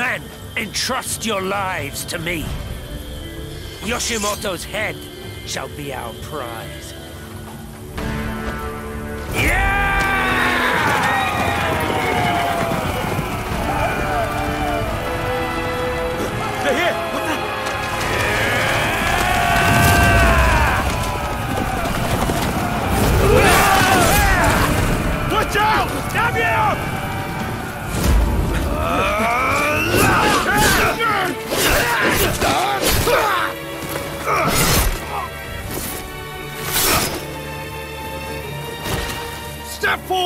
Men, entrust your lives to me. Yoshimoto's head shall be our prize. Here! Watch out! Damn you!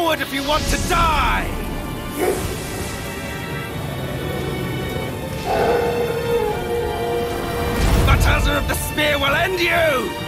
Forward if you want to die! The Tazza of the Spear will end you!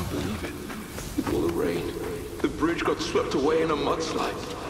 Can't believe it. With all the rain, the bridge got swept away in a mudslide.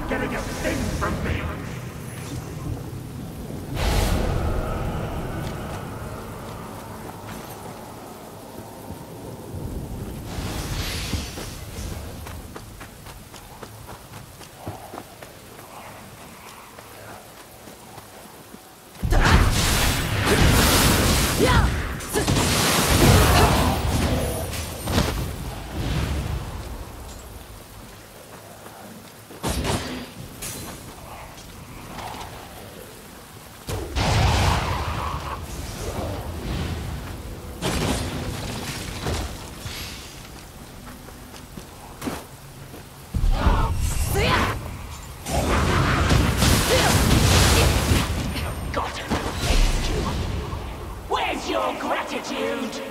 not getting a thing from me! Gratitude?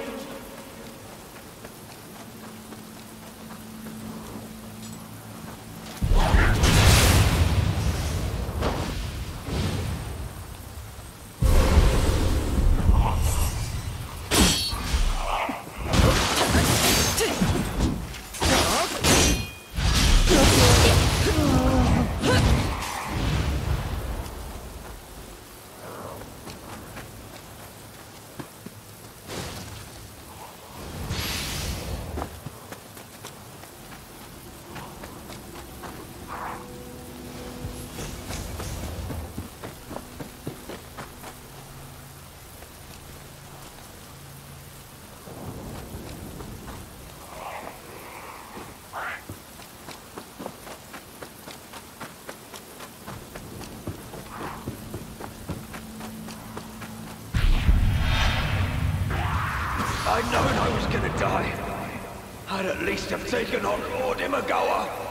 Die. I'd at least have taken on Lord Imagawa.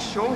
Sure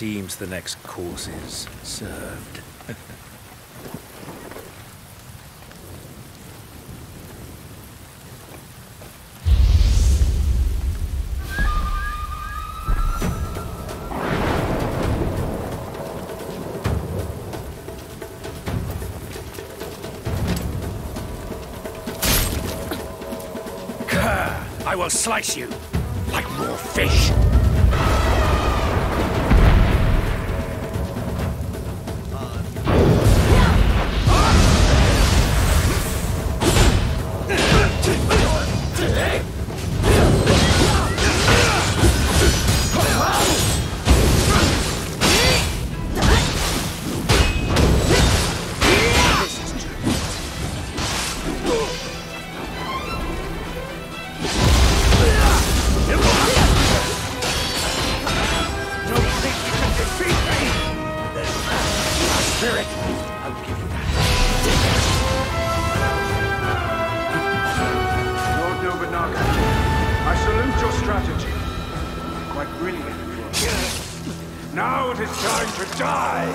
seems the next course is served. I will slice you like raw fish. Spirit, I will give you that. Lord Nobunaga, I salute your strategy. Quite brilliant. Now it is time to die!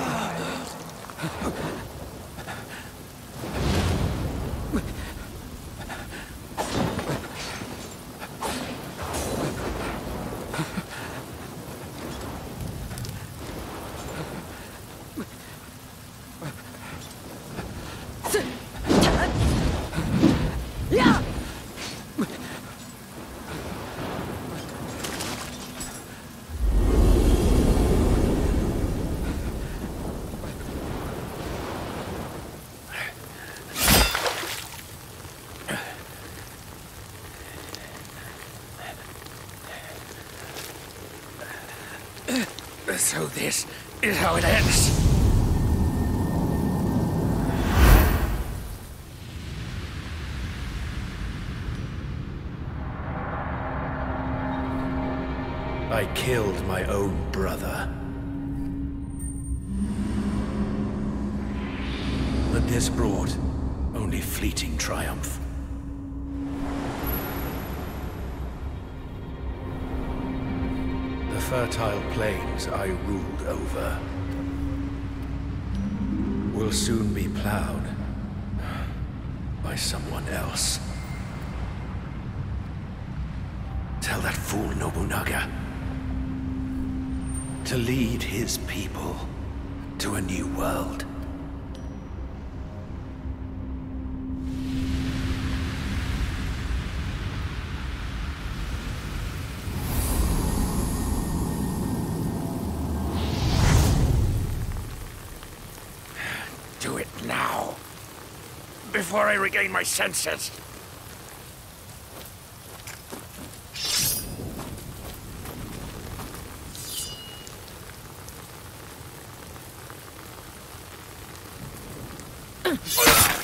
So this is how it ends. I killed my own brother. But this brought only fleeting triumph. Fertile plains I ruled over will soon be plowed by someone else. Tell that fool Nobunaga to lead his people to a new world. Before I regain my senses.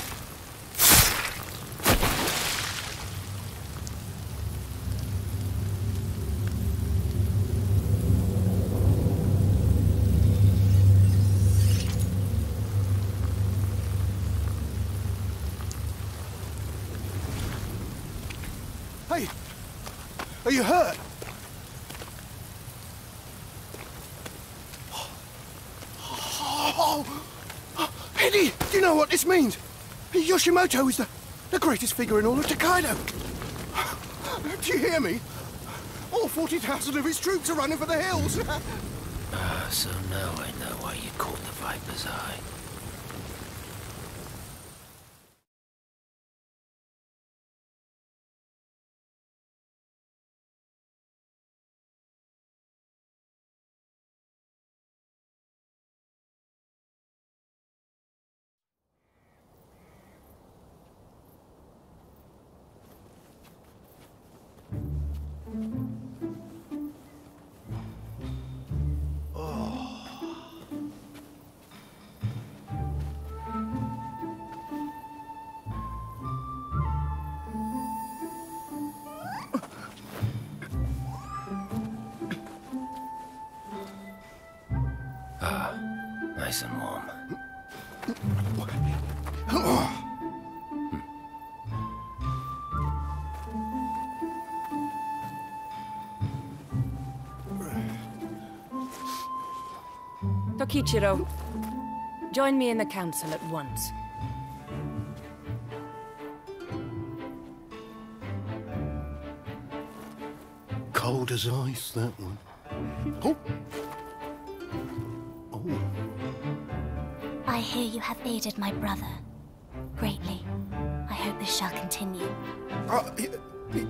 Hey! Are you hurt? Oh, Eddie, do you know what this means? Yoshimoto is the, the greatest figure in all of Tokaido. Do you hear me? All 40,000 of his troops are running for the hills. Ah, so now I know why you caught the Viper's Eye. Tokichiro, join me in the council at once. Cold as ice, that one. Oh! Oh. I hear you have aided my brother. Greatly. I hope this shall continue. Uh, y- y-